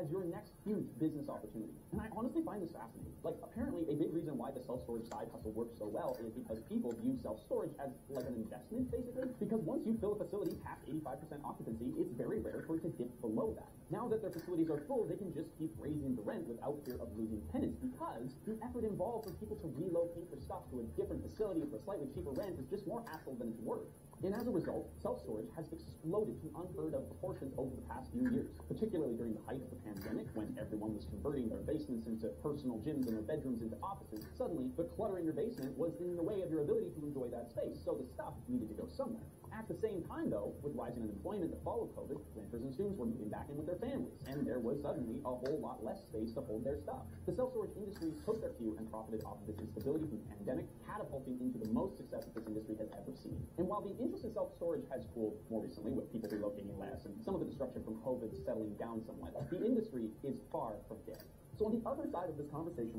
as your next huge business opportunity. And I honestly find this fascinating. Like, apparently, a big reason why the self-storage side hustle works so well is because people view self-storage as like an investment, basically. Because once you fill a facility past 85% occupancy, it's very rare for it to dip below that. Now that their facilities are full, they can just keep raising the rent without fear of losing tenants because the effort involved for people to relocate their stuff to a different facility for slightly cheaper rent is just more hassle than it's worth. And as a result, self-storage has exploded to unheard of proportions over the past few years, height of the pandemic when everyone was converting their basements into personal gyms and their bedrooms into offices. Suddenly, the clutter in your basement was in the way of your ability to enjoy that space, so the stuff needed to go somewhere. At the same time, though, with rising unemployment that followed COVID, renters and students were moving back in with their families, and there was suddenly a whole lot less space to hold their stuff. The self-storage industry took their cue and profited off of this instability from the pandemic, catapulting into the most success that this industry has ever seen. And while the interest in self-storage has cooled more recently with people relocating less and some of the disruption from COVID settling down somewhat, the industry is far from dead. So on the other side of this conversation,